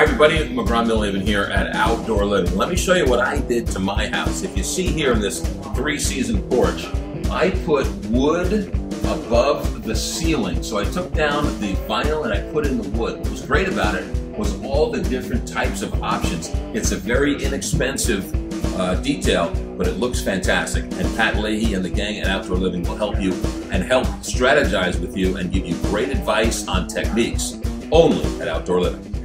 Hi everybody, McGraw Milhaven here at Outdoor Living. Let me show you what I did to my house. If you see here in this three-season porch, I put wood above the ceiling. So I took down the vinyl and I put in the wood. What was great about it was all the different types of options. It's a very inexpensive uh, detail, but it looks fantastic. And Pat Leahy and the gang at Outdoor Living will help you and help strategize with you and give you great advice on techniques only at Outdoor Living.